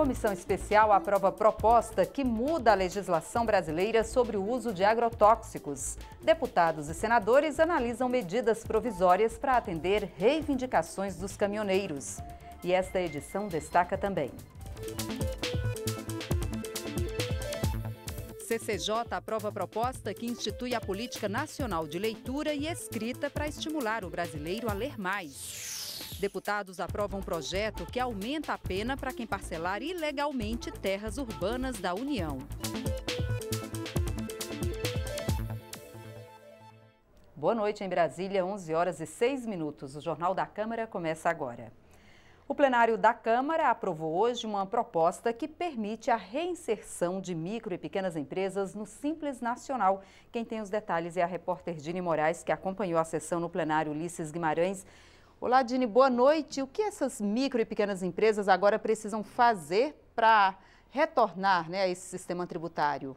Comissão especial aprova proposta que muda a legislação brasileira sobre o uso de agrotóxicos. Deputados e senadores analisam medidas provisórias para atender reivindicações dos caminhoneiros. E esta edição destaca também. CCJ aprova proposta que institui a Política Nacional de Leitura e Escrita para estimular o brasileiro a ler mais. Deputados aprovam um projeto que aumenta a pena para quem parcelar ilegalmente terras urbanas da União. Boa noite em Brasília, 11 horas e 6 minutos. O Jornal da Câmara começa agora. O plenário da Câmara aprovou hoje uma proposta que permite a reinserção de micro e pequenas empresas no Simples Nacional. Quem tem os detalhes é a repórter Dini Moraes, que acompanhou a sessão no plenário Ulisses Guimarães. Olá, Dini, boa noite. O que essas micro e pequenas empresas agora precisam fazer para retornar né, a esse sistema tributário?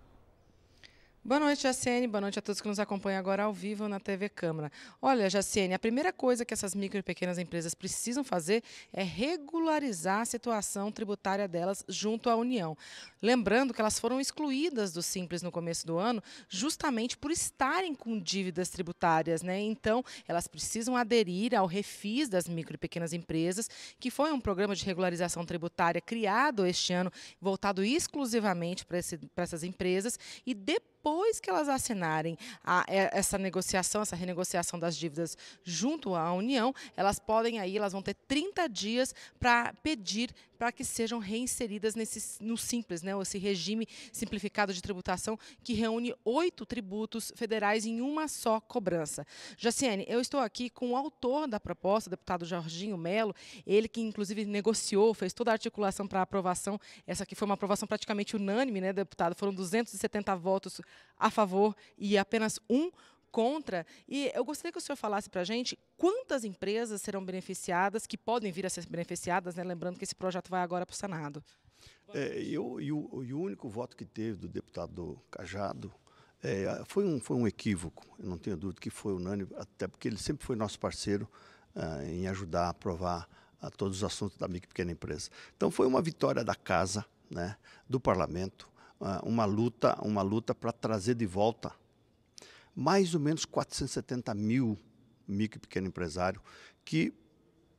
Boa noite, Jaciene. Boa noite a todos que nos acompanham agora ao vivo na TV Câmara. Olha, Jaciene, a primeira coisa que essas micro e pequenas empresas precisam fazer é regularizar a situação tributária delas junto à União. Lembrando que elas foram excluídas do Simples no começo do ano, justamente por estarem com dívidas tributárias, né? Então, elas precisam aderir ao refis das micro e pequenas empresas, que foi um programa de regularização tributária criado este ano, voltado exclusivamente para essas empresas, e depois depois que elas assinarem a, é, essa negociação, essa renegociação das dívidas junto à União, elas podem aí, elas vão ter 30 dias para pedir para que sejam reinseridas nesse, no Simples, né, esse regime simplificado de tributação que reúne oito tributos federais em uma só cobrança. Jaciene, eu estou aqui com o autor da proposta, o deputado Jorginho Melo, ele que inclusive negociou, fez toda a articulação para a aprovação. Essa aqui foi uma aprovação praticamente unânime, né, deputado? Foram 270 votos a favor e apenas um contra. E eu gostaria que o senhor falasse para a gente quantas empresas serão beneficiadas, que podem vir a ser beneficiadas, né? lembrando que esse projeto vai agora para o Senado. É, e, o, e o único voto que teve do deputado Cajado é, foi, um, foi um equívoco, eu não tenho dúvida que foi unânime, até porque ele sempre foi nosso parceiro uh, em ajudar a aprovar uh, todos os assuntos da micro e pequena empresa. Então foi uma vitória da casa, né, do parlamento, uh, uma luta, uma luta para trazer de volta mais ou menos 470 mil micro e pequeno empresário que,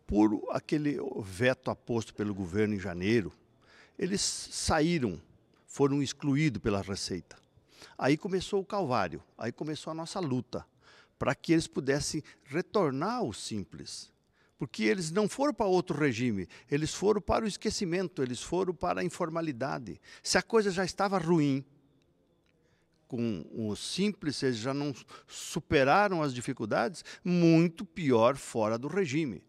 por aquele veto aposto pelo governo em janeiro, eles saíram, foram excluídos pela Receita. Aí começou o calvário, aí começou a nossa luta para que eles pudessem retornar ao simples. Porque eles não foram para outro regime, eles foram para o esquecimento, eles foram para a informalidade. Se a coisa já estava ruim, com o simples, eles já não superaram as dificuldades, muito pior fora do regime.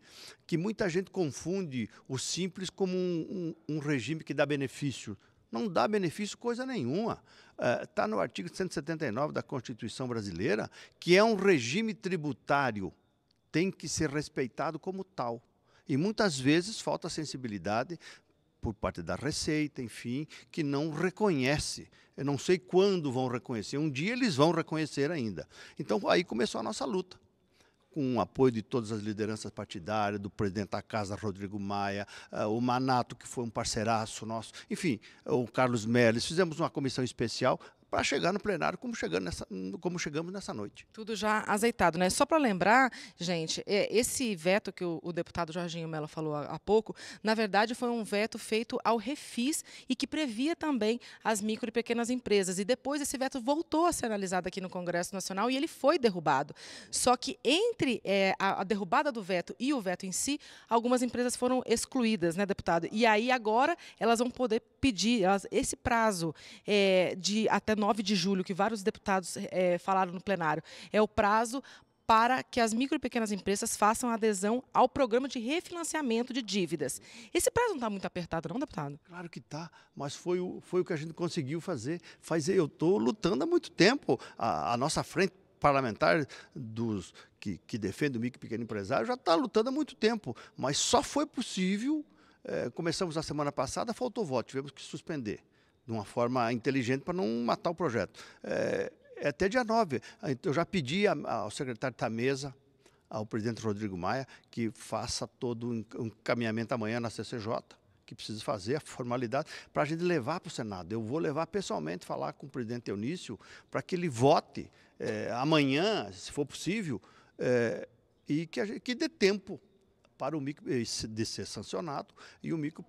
Que muita gente confunde o simples como um, um, um regime que dá benefício. Não dá benefício coisa nenhuma. Está eh, uh, no artigo 179 da Constituição Brasileira, que é um regime tributário, tem que ser respeitado como tal. E muitas vezes falta sensibilidade por parte da Receita, enfim, que não reconhece. Eu não sei quando vão reconhecer, um dia eles vão reconhecer ainda. Então aí começou a nossa luta com o apoio de todas as lideranças partidárias, do presidente da casa, Rodrigo Maia, uh, o Manato, que foi um parceiraço nosso, enfim, o Carlos Melles. Fizemos uma comissão especial para chegar no plenário como, chegando nessa, como chegamos nessa noite. Tudo já azeitado, né? Só para lembrar, gente, é, esse veto que o, o deputado Jorginho Mello falou há, há, pouco, na verdade foi um veto feito ao refis e que previa também as micro e pequenas empresas. E depois esse veto voltou a ser analisado aqui no Congresso Nacional e ele foi derrubado. Só que entre é, a, a derrubada do veto e o veto em si, algumas empresas foram excluídas, né, deputado? E aí agora elas vão poder pedir elas, esse prazo é, de até 9 de julho, que vários deputados é, falaram no plenário, é o prazo para que as micro e pequenas empresas façam adesão ao programa de refinanciamento de dívidas. Esse prazo não está muito apertado, não, deputado? Claro que está, mas foi o, foi o que a gente conseguiu fazer. fazer eu estou lutando há muito tempo. A, a nossa frente parlamentar dos que, que defende o micro e pequeno empresário já está lutando há muito tempo, mas só foi possível. É, começamos a semana passada, faltou voto, tivemos que suspender de uma forma inteligente para não matar o projeto. É, é até dia 9. Eu já pedi ao secretário da mesa, ao presidente Rodrigo Maia, que faça todo o encaminhamento amanhã na CCJ, que precisa fazer, a formalidade, para a gente levar para o Senado. Eu vou levar pessoalmente, falar com o presidente Eunício, para que ele vote é, amanhã, se for possível, é, e que, gente, que dê tempo para o micro eh, de ser sancionado e o micro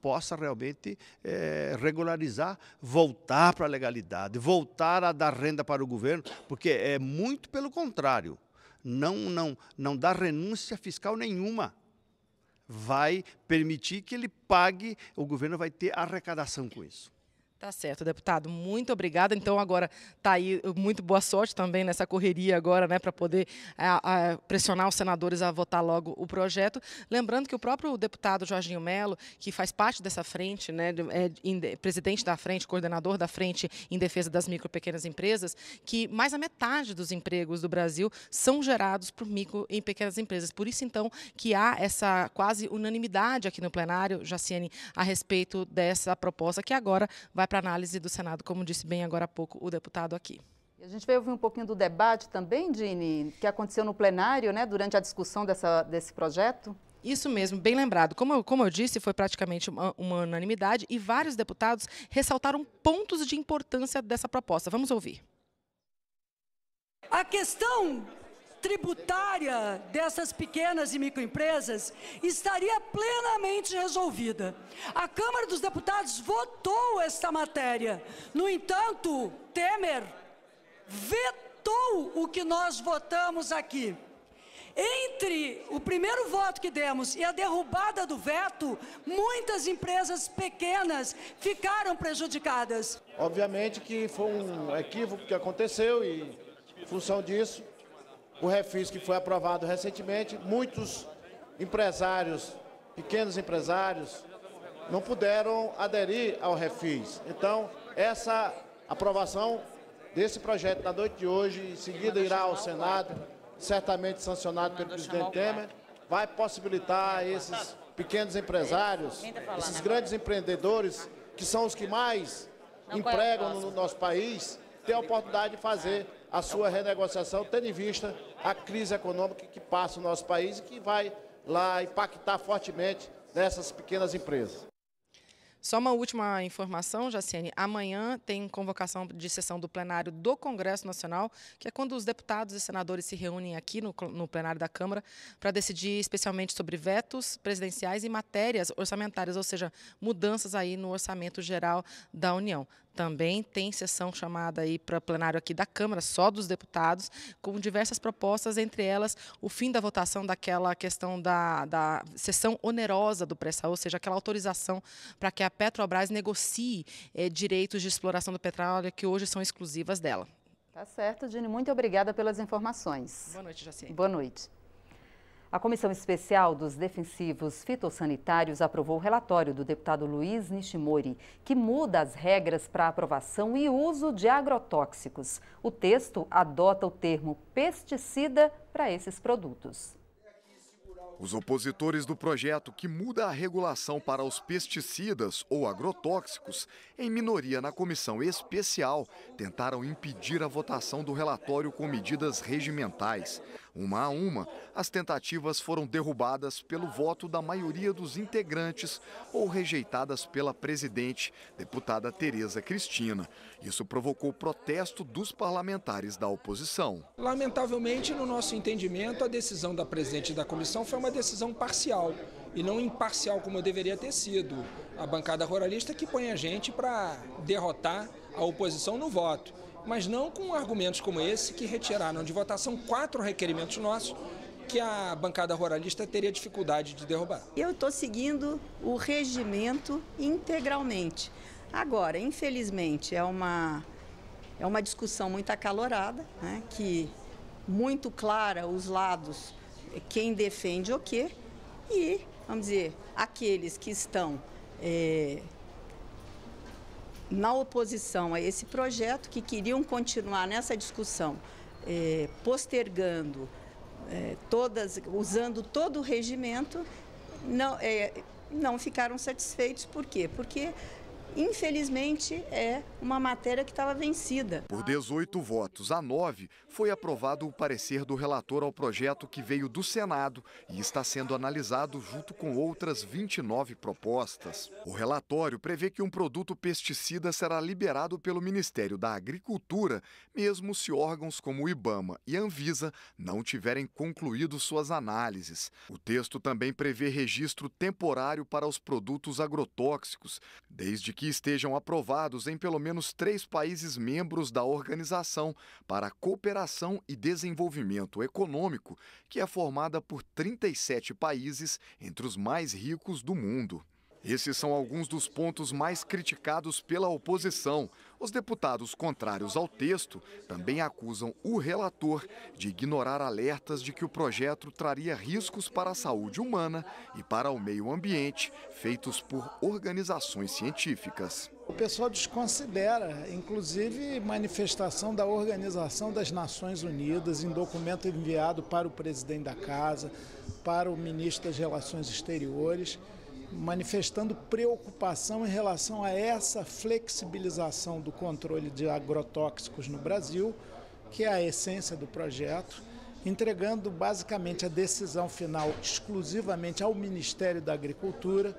possa realmente é, regularizar, voltar para a legalidade, voltar a dar renda para o governo, porque é muito pelo contrário, não, não, não dá renúncia fiscal nenhuma. Vai permitir que ele pague, o governo vai ter arrecadação com isso. Tá certo, deputado. Muito obrigada. Então, agora está aí muito boa sorte também nessa correria agora, né, para poder a, a, pressionar os senadores a votar logo o projeto. Lembrando que o próprio deputado Jorginho Melo, que faz parte dessa frente, né, é presidente da frente, coordenador da frente em defesa das micro e pequenas empresas, que mais a metade dos empregos do Brasil são gerados por micro e pequenas empresas. Por isso, então, que há essa quase unanimidade aqui no plenário, Jaciene, a respeito dessa proposta que agora vai para análise do Senado, como disse bem agora há pouco o deputado aqui. E a gente veio ouvir um pouquinho do debate também, Dini, que aconteceu no plenário, né, durante a discussão dessa, desse projeto. Isso mesmo, bem lembrado. Como eu, como eu disse, foi praticamente uma, uma unanimidade e vários deputados ressaltaram pontos de importância dessa proposta. Vamos ouvir. A questão tributária dessas pequenas e microempresas estaria plenamente resolvida. A Câmara dos Deputados votou esta matéria. No entanto, Temer vetou o que nós votamos aqui. Entre o primeiro voto que demos e a derrubada do veto, muitas empresas pequenas ficaram prejudicadas. Obviamente que foi um equívoco que aconteceu e, em função disso, o refis que foi aprovado recentemente, muitos empresários, pequenos empresários, não puderam aderir ao refis. Então, essa aprovação desse projeto na noite de hoje, em seguida irá ao Senado, certamente sancionado pelo presidente Temer, vai possibilitar esses pequenos empresários, esses grandes empreendedores, que são os que mais empregam no nosso país, ter a oportunidade de fazer a sua renegociação, tendo em vista a crise econômica que passa o nosso país e que vai lá impactar fortemente nessas pequenas empresas. Só uma última informação, Jaciene. Amanhã tem convocação de sessão do plenário do Congresso Nacional, que é quando os deputados e senadores se reúnem aqui no, no plenário da Câmara para decidir especialmente sobre vetos presidenciais e matérias orçamentárias, ou seja, mudanças aí no orçamento geral da União. Também tem sessão chamada aí para plenário aqui da Câmara, só dos deputados, com diversas propostas, entre elas o fim da votação daquela questão da, da sessão onerosa do pré-sal, ou seja, aquela autorização para que a Petrobras negocie eh, direitos de exploração do petróleo que hoje são exclusivas dela. Tá certo, Dini. Muito obrigada pelas informações. Boa noite, Jacinto. Boa noite. A Comissão Especial dos Defensivos Fitossanitários aprovou o relatório do deputado Luiz Nishimori, que muda as regras para aprovação e uso de agrotóxicos. O texto adota o termo pesticida para esses produtos. Os opositores do projeto que muda a regulação para os pesticidas ou agrotóxicos, em minoria na comissão especial, tentaram impedir a votação do relatório com medidas regimentais. Uma a uma, as tentativas foram derrubadas pelo voto da maioria dos integrantes ou rejeitadas pela presidente, deputada Tereza Cristina. Isso provocou protesto dos parlamentares da oposição. Lamentavelmente, no nosso entendimento, a decisão da presidente da comissão foi uma decisão parcial e não imparcial como deveria ter sido. A bancada ruralista que põe a gente para derrotar a oposição no voto mas não com argumentos como esse que retiraram de votação quatro requerimentos nossos que a bancada ruralista teria dificuldade de derrubar. Eu estou seguindo o regimento integralmente. Agora, infelizmente, é uma, é uma discussão muito acalorada, né, que muito clara os lados, quem defende o quê, e, vamos dizer, aqueles que estão é, na oposição a esse projeto, que queriam continuar nessa discussão, eh, postergando eh, todas, usando todo o regimento, não, eh, não ficaram satisfeitos. Por quê? Porque infelizmente, é uma matéria que estava vencida. Por 18 votos a 9, foi aprovado o parecer do relator ao projeto que veio do Senado e está sendo analisado junto com outras 29 propostas. O relatório prevê que um produto pesticida será liberado pelo Ministério da Agricultura, mesmo se órgãos como o IBAMA e Anvisa não tiverem concluído suas análises. O texto também prevê registro temporário para os produtos agrotóxicos, desde que estejam aprovados em pelo menos três países membros da organização para cooperação e desenvolvimento econômico, que é formada por 37 países entre os mais ricos do mundo. Esses são alguns dos pontos mais criticados pela oposição. Os deputados contrários ao texto também acusam o relator de ignorar alertas de que o projeto traria riscos para a saúde humana e para o meio ambiente, feitos por organizações científicas. O pessoal desconsidera, inclusive, manifestação da Organização das Nações Unidas em documento enviado para o presidente da Casa, para o ministro das Relações Exteriores manifestando preocupação em relação a essa flexibilização do controle de agrotóxicos no Brasil, que é a essência do projeto, entregando basicamente a decisão final exclusivamente ao Ministério da Agricultura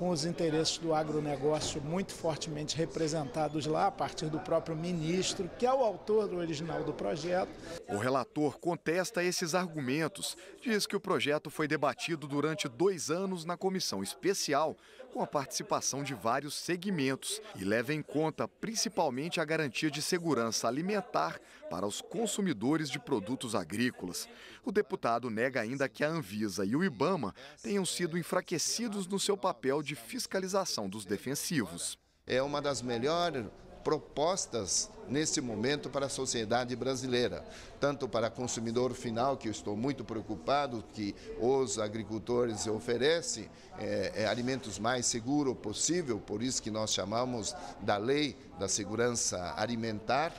com os interesses do agronegócio muito fortemente representados lá, a partir do próprio ministro, que é o autor original do projeto. O relator contesta esses argumentos. Diz que o projeto foi debatido durante dois anos na comissão especial, com a participação de vários segmentos e leva em conta principalmente a garantia de segurança alimentar para os consumidores de produtos agrícolas. O deputado nega ainda que a Anvisa e o IBAMA tenham sido enfraquecidos no seu papel de fiscalização dos defensivos. É uma das melhores propostas nesse momento para a sociedade brasileira, tanto para o consumidor final, que eu estou muito preocupado que os agricultores oferecem é, é, alimentos mais seguros possível, por isso que nós chamamos da lei da segurança alimentar,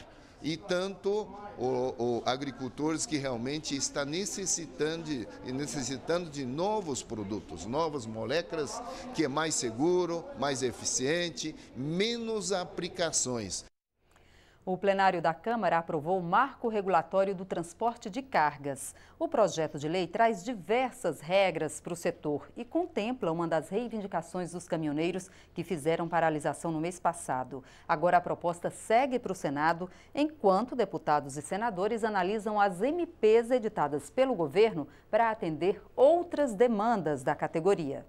e tanto o, o agricultores que realmente está necessitando de, necessitando de novos produtos, novas moléculas que é mais seguro, mais eficiente, menos aplicações. O plenário da Câmara aprovou o marco regulatório do transporte de cargas. O projeto de lei traz diversas regras para o setor e contempla uma das reivindicações dos caminhoneiros que fizeram paralisação no mês passado. Agora a proposta segue para o Senado, enquanto deputados e senadores analisam as MPs editadas pelo governo para atender outras demandas da categoria.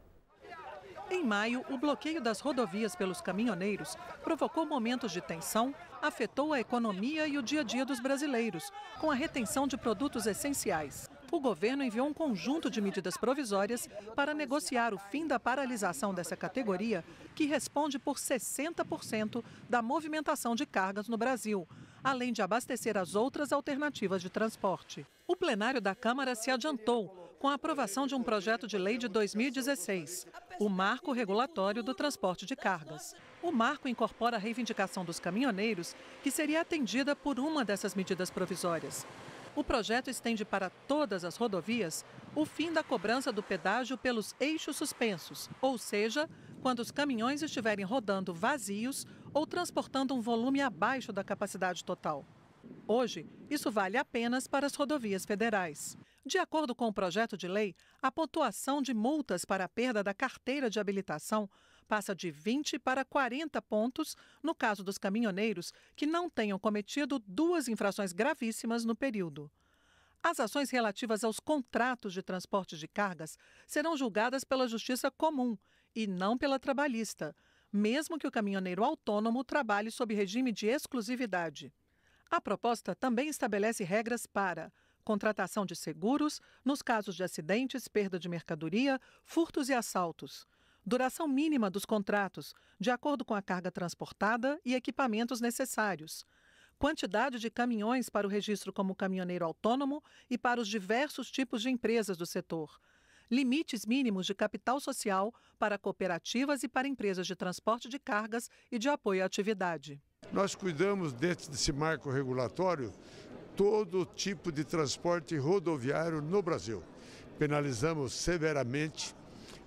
Em maio, o bloqueio das rodovias pelos caminhoneiros provocou momentos de tensão, afetou a economia e o dia a dia dos brasileiros, com a retenção de produtos essenciais. O governo enviou um conjunto de medidas provisórias para negociar o fim da paralisação dessa categoria, que responde por 60% da movimentação de cargas no Brasil, além de abastecer as outras alternativas de transporte. O plenário da Câmara se adiantou com a aprovação de um projeto de lei de 2016, o Marco Regulatório do Transporte de Cargas. O marco incorpora a reivindicação dos caminhoneiros, que seria atendida por uma dessas medidas provisórias. O projeto estende para todas as rodovias o fim da cobrança do pedágio pelos eixos suspensos, ou seja, quando os caminhões estiverem rodando vazios ou transportando um volume abaixo da capacidade total. Hoje, isso vale apenas para as rodovias federais. De acordo com o projeto de lei, a pontuação de multas para a perda da carteira de habilitação passa de 20 para 40 pontos no caso dos caminhoneiros que não tenham cometido duas infrações gravíssimas no período. As ações relativas aos contratos de transporte de cargas serão julgadas pela Justiça Comum e não pela trabalhista, mesmo que o caminhoneiro autônomo trabalhe sob regime de exclusividade. A proposta também estabelece regras para contratação de seguros nos casos de acidentes, perda de mercadoria, furtos e assaltos. Duração mínima dos contratos, de acordo com a carga transportada e equipamentos necessários. Quantidade de caminhões para o registro como caminhoneiro autônomo e para os diversos tipos de empresas do setor. Limites mínimos de capital social para cooperativas e para empresas de transporte de cargas e de apoio à atividade. Nós cuidamos dentro desse marco regulatório todo tipo de transporte rodoviário no Brasil. Penalizamos severamente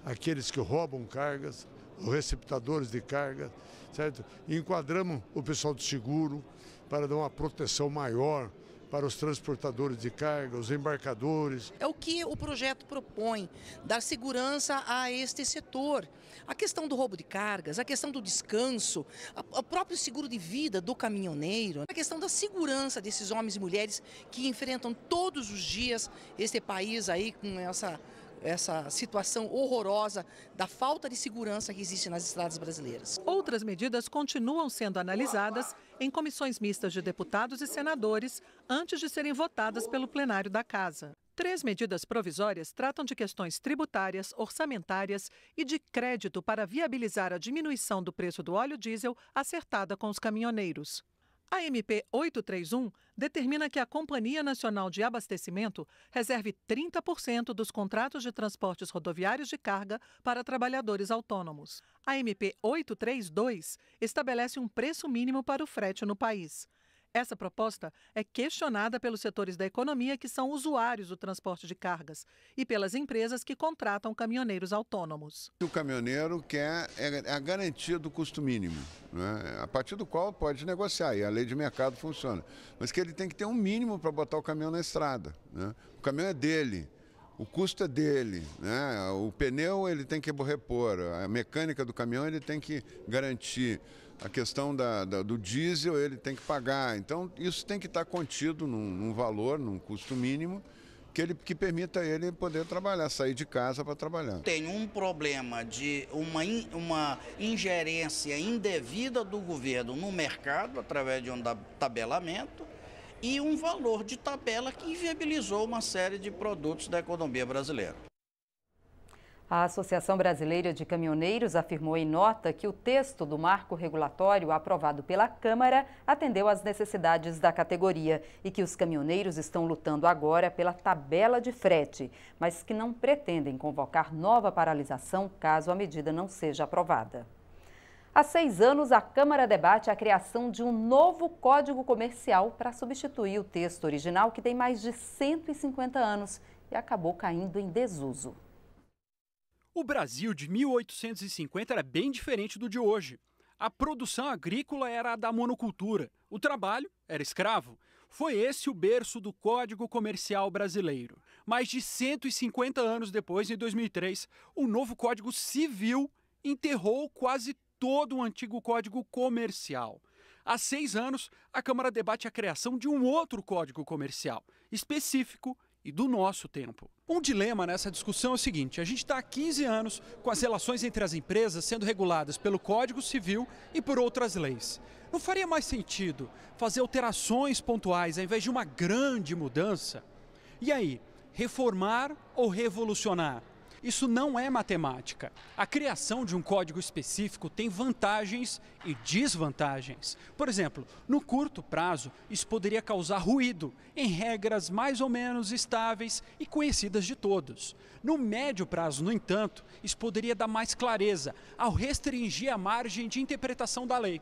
aqueles que roubam cargas, os receptadores de carga, certo? Enquadramos o pessoal do seguro para dar uma proteção maior para os transportadores de carga, os embarcadores. É o que o projeto propõe, dar segurança a este setor. A questão do roubo de cargas, a questão do descanso, o próprio seguro de vida do caminhoneiro, a questão da segurança desses homens e mulheres que enfrentam todos os dias este país aí com essa essa situação horrorosa da falta de segurança que existe nas estradas brasileiras. Outras medidas continuam sendo analisadas em comissões mistas de deputados e senadores antes de serem votadas pelo plenário da Casa. Três medidas provisórias tratam de questões tributárias, orçamentárias e de crédito para viabilizar a diminuição do preço do óleo diesel acertada com os caminhoneiros. A MP 831 determina que a Companhia Nacional de Abastecimento reserve 30% dos contratos de transportes rodoviários de carga para trabalhadores autônomos. A MP 832 estabelece um preço mínimo para o frete no país. Essa proposta é questionada pelos setores da economia que são usuários do transporte de cargas e pelas empresas que contratam caminhoneiros autônomos. O caminhoneiro quer é a garantia do custo mínimo, né? a partir do qual pode negociar, e a lei de mercado funciona. Mas que ele tem que ter um mínimo para botar o caminhão na estrada. Né? O caminhão é dele, o custo é dele, né? o pneu ele tem que repor, a mecânica do caminhão ele tem que garantir a questão da, da, do diesel ele tem que pagar. Então, isso tem que estar contido num, num valor, num custo mínimo, que, ele, que permita ele poder trabalhar, sair de casa para trabalhar. Tem um problema de uma, in, uma ingerência indevida do governo no mercado, através de um tabelamento, e um valor de tabela que inviabilizou uma série de produtos da economia brasileira. A Associação Brasileira de Caminhoneiros afirmou em nota que o texto do marco regulatório aprovado pela Câmara atendeu às necessidades da categoria e que os caminhoneiros estão lutando agora pela tabela de frete, mas que não pretendem convocar nova paralisação caso a medida não seja aprovada. Há seis anos, a Câmara debate a criação de um novo Código Comercial para substituir o texto original que tem mais de 150 anos e acabou caindo em desuso. O Brasil de 1850 era bem diferente do de hoje. A produção agrícola era a da monocultura, o trabalho era escravo. Foi esse o berço do Código Comercial Brasileiro. Mais de 150 anos depois, em 2003, o novo Código Civil enterrou quase todo o antigo Código Comercial. Há seis anos, a Câmara debate a criação de um outro Código Comercial, específico e do nosso tempo. Um dilema nessa discussão é o seguinte: a gente está há 15 anos com as relações entre as empresas sendo reguladas pelo Código Civil e por outras leis. Não faria mais sentido fazer alterações pontuais ao invés de uma grande mudança? E aí, reformar ou revolucionar? Isso não é matemática. A criação de um código específico tem vantagens e desvantagens. Por exemplo, no curto prazo, isso poderia causar ruído em regras mais ou menos estáveis e conhecidas de todos. No médio prazo, no entanto, isso poderia dar mais clareza ao restringir a margem de interpretação da lei.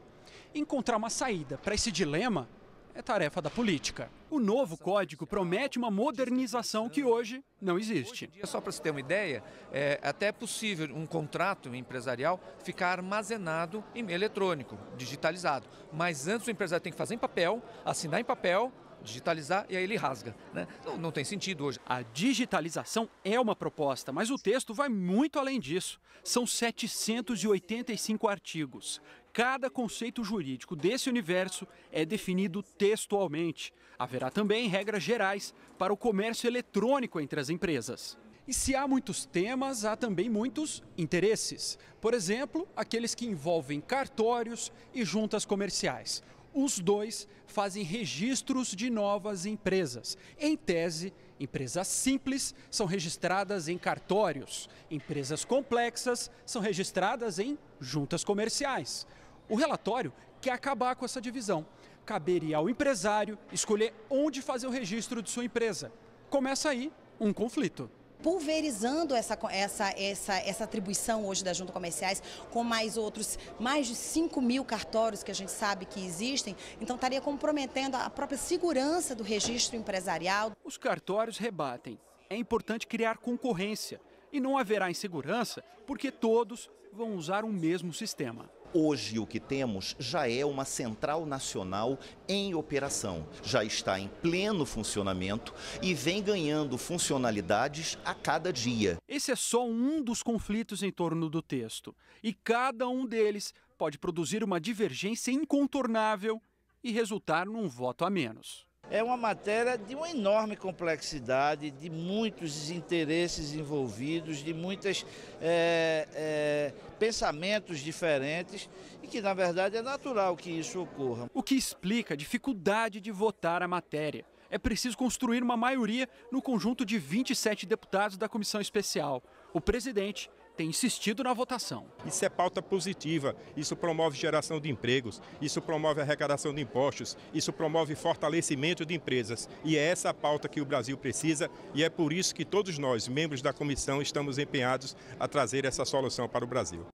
Encontrar uma saída para esse dilema é tarefa da política. O novo código promete uma modernização que hoje não existe. Só para você ter uma ideia, é até possível um contrato empresarial ficar armazenado em eletrônico, digitalizado. Mas antes o empresário tem que fazer em papel, assinar em papel, digitalizar e aí ele rasga. Né? Não, não tem sentido hoje. A digitalização é uma proposta, mas o texto vai muito além disso. São 785 artigos. Cada conceito jurídico desse universo é definido textualmente. Haverá também regras gerais para o comércio eletrônico entre as empresas. E se há muitos temas, há também muitos interesses. Por exemplo, aqueles que envolvem cartórios e juntas comerciais. Os dois fazem registros de novas empresas. Em tese, empresas simples são registradas em cartórios, empresas complexas são registradas em juntas comerciais. O relatório quer acabar com essa divisão. Caberia ao empresário escolher onde fazer o registro de sua empresa. Começa aí um conflito pulverizando essa, essa, essa, essa atribuição hoje das juntas comerciais com mais outros, mais de 5 mil cartórios que a gente sabe que existem, então estaria comprometendo a própria segurança do registro empresarial. Os cartórios rebatem. É importante criar concorrência e não haverá insegurança porque todos vão usar o mesmo sistema. Hoje o que temos já é uma central nacional em operação, já está em pleno funcionamento e vem ganhando funcionalidades a cada dia. Esse é só um dos conflitos em torno do texto, e cada um deles pode produzir uma divergência incontornável e resultar num voto a menos. É uma matéria de uma enorme complexidade, de muitos interesses envolvidos, de muitos é, é, pensamentos diferentes e que, na verdade, é natural que isso ocorra. O que explica a dificuldade de votar a matéria. É preciso construir uma maioria no conjunto de 27 deputados da comissão especial. O presidente tem insistido na votação. Isso é pauta positiva, isso promove geração de empregos, isso promove arrecadação de impostos, isso promove fortalecimento de empresas. E é essa a pauta que o Brasil precisa e é por isso que todos nós, membros da comissão, estamos empenhados a trazer essa solução para o Brasil.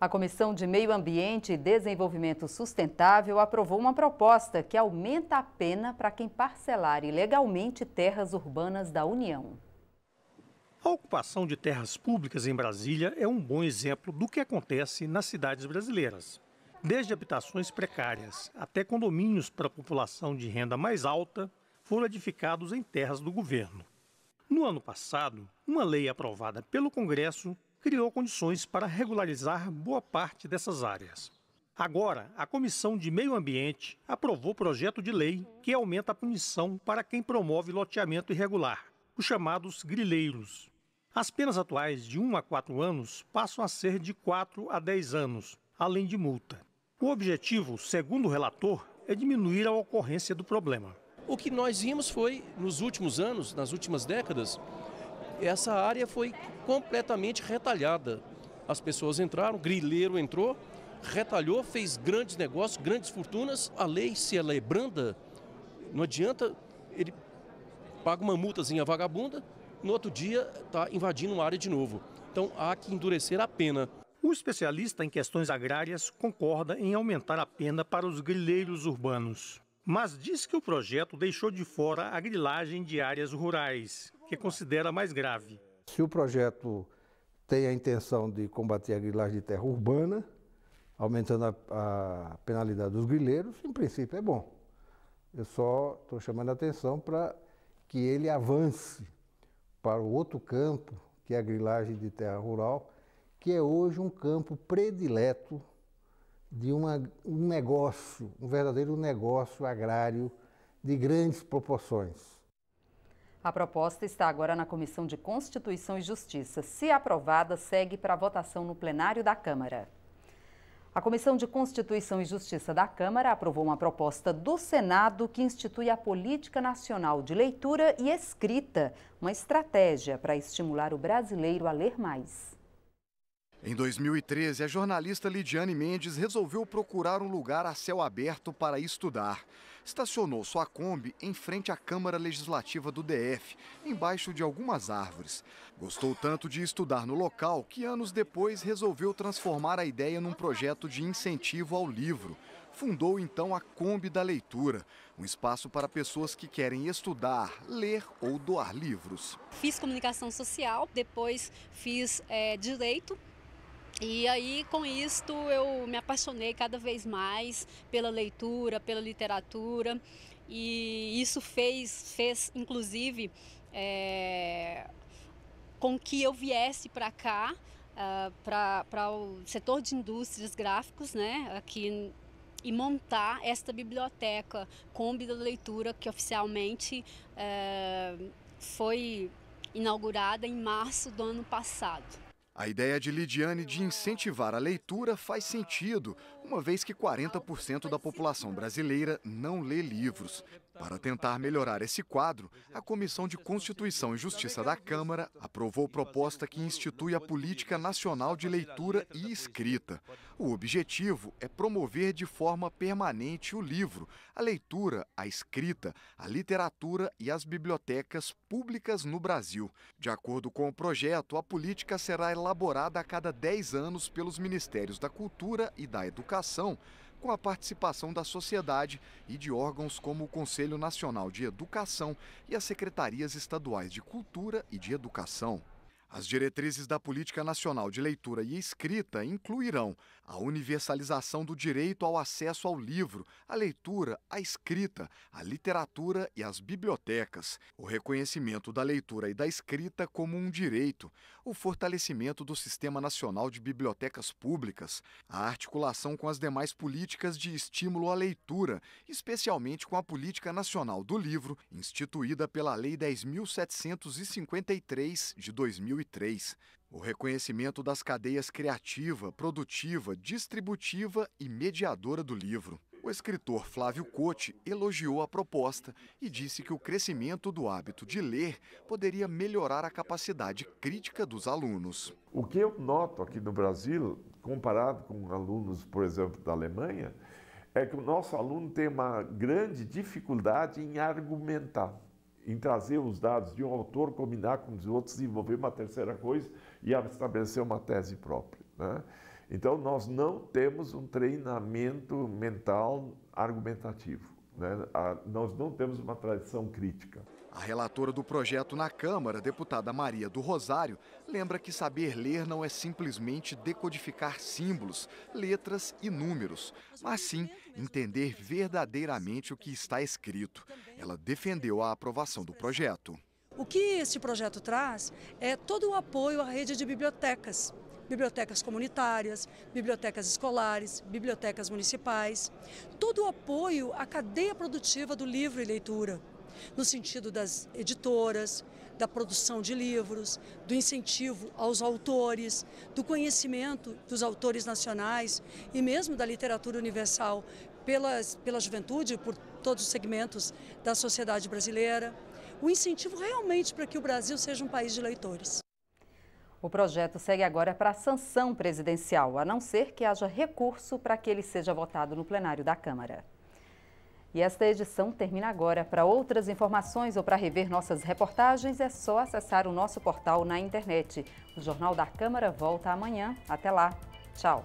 A Comissão de Meio Ambiente e Desenvolvimento Sustentável aprovou uma proposta que aumenta a pena para quem parcelar ilegalmente terras urbanas da União. A ocupação de terras públicas em Brasília é um bom exemplo do que acontece nas cidades brasileiras. Desde habitações precárias até condomínios para a população de renda mais alta foram edificados em terras do governo. No ano passado, uma lei aprovada pelo Congresso criou condições para regularizar boa parte dessas áreas. Agora, a Comissão de Meio Ambiente aprovou projeto de lei que aumenta a punição para quem promove loteamento irregular os chamados grileiros. As penas atuais de 1 a 4 anos passam a ser de 4 a 10 anos, além de multa. O objetivo, segundo o relator, é diminuir a ocorrência do problema. O que nós vimos foi, nos últimos anos, nas últimas décadas, essa área foi completamente retalhada. As pessoas entraram, grileiro entrou, retalhou, fez grandes negócios, grandes fortunas. A lei, se ela é branda, não adianta ele paga uma multazinha vagabunda, no outro dia está invadindo uma área de novo. Então há que endurecer a pena. O especialista em questões agrárias concorda em aumentar a pena para os grileiros urbanos, mas diz que o projeto deixou de fora a grilagem de áreas rurais, que considera mais grave. Se o projeto tem a intenção de combater a grilagem de terra urbana, aumentando a, a penalidade dos grileiros, em princípio é bom. Eu só estou chamando a atenção para que ele avance para o outro campo, que é a grilagem de terra rural, que é hoje um campo predileto de uma, um negócio, um verdadeiro negócio agrário de grandes proporções. A proposta está agora na Comissão de Constituição e Justiça. Se aprovada, segue para votação no plenário da Câmara. A Comissão de Constituição e Justiça da Câmara aprovou uma proposta do Senado que institui a Política Nacional de Leitura e Escrita, uma estratégia para estimular o brasileiro a ler mais. Em 2013, a jornalista Lidiane Mendes resolveu procurar um lugar a céu aberto para estudar estacionou sua Kombi em frente à Câmara Legislativa do DF, embaixo de algumas árvores. Gostou tanto de estudar no local que anos depois resolveu transformar a ideia num projeto de incentivo ao livro. Fundou então a Kombi da Leitura, um espaço para pessoas que querem estudar, ler ou doar livros. Fiz comunicação social, depois fiz é, direito e aí, com isto, eu me apaixonei cada vez mais pela leitura, pela literatura, e isso fez, fez inclusive, é, com que eu viesse para cá, uh, para o setor de indústrias gráficos, né, aqui e montar esta biblioteca Kombi da Leitura, que oficialmente é, foi inaugurada em março do ano passado. A ideia de Lidiane de incentivar a leitura faz sentido, uma vez que 40% da população brasileira não lê livros. Para tentar melhorar esse quadro, a Comissão de Constituição e Justiça da Câmara aprovou proposta que institui a Política Nacional de Leitura e Escrita. O objetivo é promover de forma permanente o livro, a leitura, a escrita, a literatura e as bibliotecas públicas no Brasil. De acordo com o projeto, a política será elaborada a cada 10 anos pelos Ministérios da Cultura e da Educação com a participação da sociedade e de órgãos como o Conselho Nacional de Educação e as secretarias estaduais de Cultura e de Educação. As diretrizes da Política Nacional de Leitura e Escrita incluirão a universalização do direito ao acesso ao livro, à leitura, à escrita, à literatura e às bibliotecas, o reconhecimento da leitura e da escrita como um direito, o fortalecimento do Sistema Nacional de Bibliotecas Públicas, a articulação com as demais políticas de estímulo à leitura, especialmente com a Política Nacional do Livro, instituída pela Lei 10.753 de 2003 o reconhecimento das cadeias criativa, produtiva, distributiva e mediadora do livro. O escritor Flávio Cote elogiou a proposta e disse que o crescimento do hábito de ler poderia melhorar a capacidade crítica dos alunos. O que eu noto aqui no Brasil, comparado com alunos, por exemplo, da Alemanha, é que o nosso aluno tem uma grande dificuldade em argumentar em trazer os dados de um autor, combinar com os outros, desenvolver uma terceira coisa e estabelecer uma tese própria. Né? Então, nós não temos um treinamento mental argumentativo. Né? Nós não temos uma tradição crítica. A relatora do projeto na Câmara, deputada Maria do Rosário, lembra que saber ler não é simplesmente decodificar símbolos, letras e números, mas sim entender verdadeiramente o que está escrito. Ela defendeu a aprovação do projeto. O que esse projeto traz é todo o apoio à rede de bibliotecas bibliotecas comunitárias, bibliotecas escolares, bibliotecas municipais, todo o apoio à cadeia produtiva do livro e leitura no sentido das editoras, da produção de livros, do incentivo aos autores, do conhecimento dos autores nacionais e mesmo da literatura universal pelas, pela juventude, por todos os segmentos da sociedade brasileira. O incentivo realmente para que o Brasil seja um país de leitores. O projeto segue agora para a sanção presidencial, a não ser que haja recurso para que ele seja votado no plenário da Câmara. E esta edição termina agora. Para outras informações ou para rever nossas reportagens, é só acessar o nosso portal na internet. O Jornal da Câmara volta amanhã. Até lá. Tchau.